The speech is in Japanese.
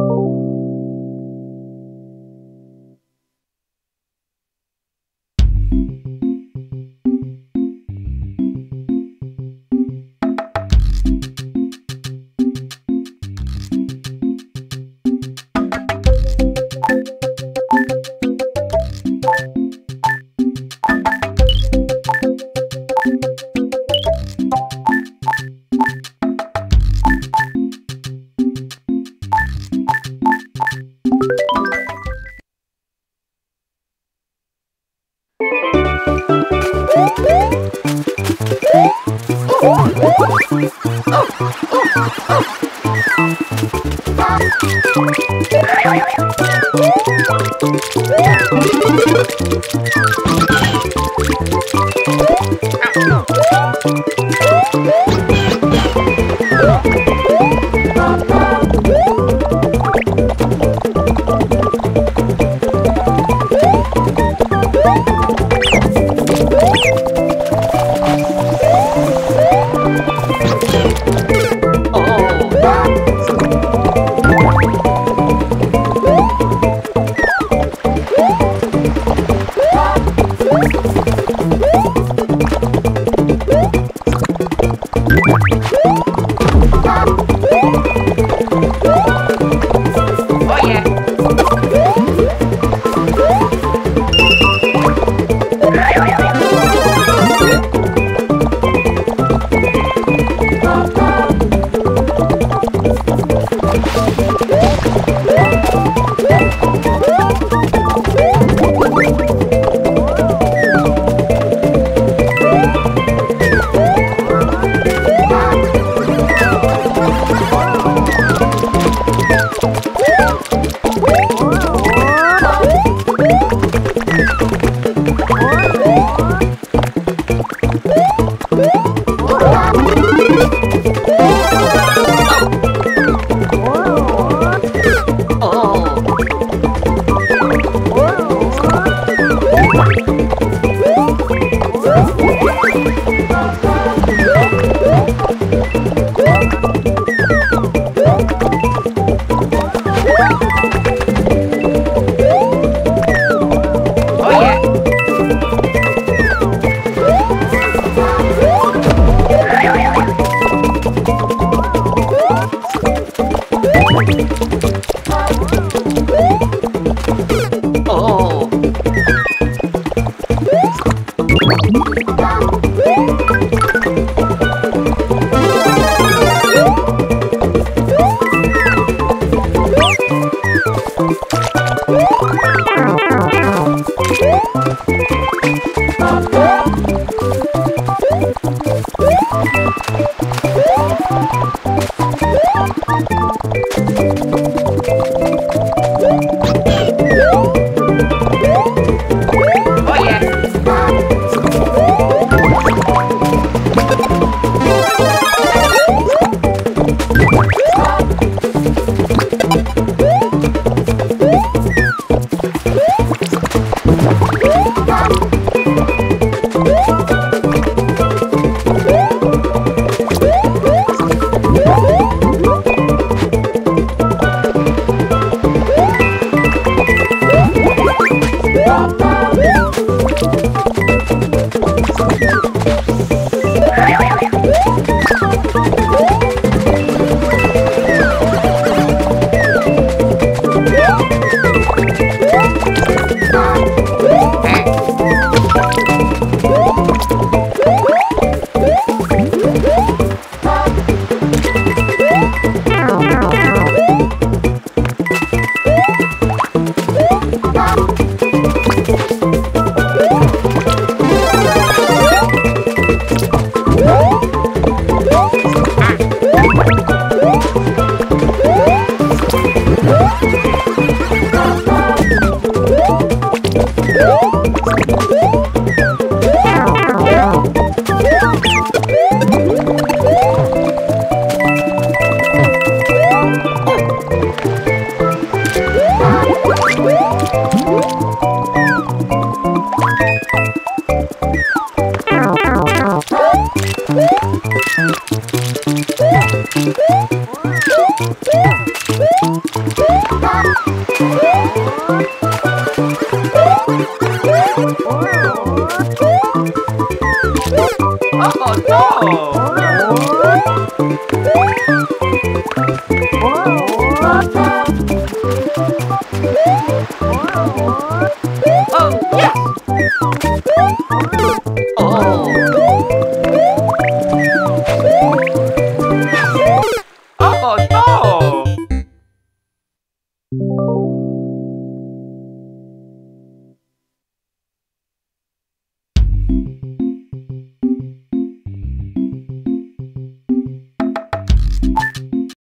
you Woo! Thank Bye. Oh, no!